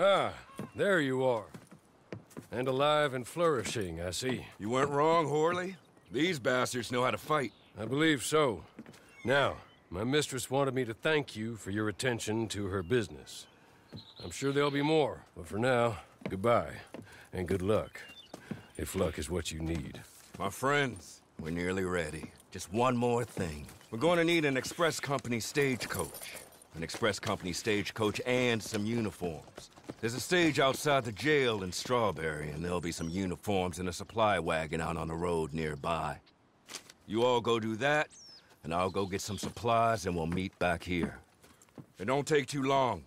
Ah, there you are. And alive and flourishing, I see. You weren't wrong, Horley. These bastards know how to fight. I believe so. Now, my mistress wanted me to thank you for your attention to her business. I'm sure there'll be more, but for now, goodbye, and good luck. If luck is what you need. My friends, we're nearly ready. Just one more thing. We're going to need an express company stagecoach. An express company stagecoach and some uniforms. There's a stage outside the jail in Strawberry, and there'll be some uniforms and a supply wagon out on the road nearby. You all go do that, and I'll go get some supplies, and we'll meet back here. It don't take too long.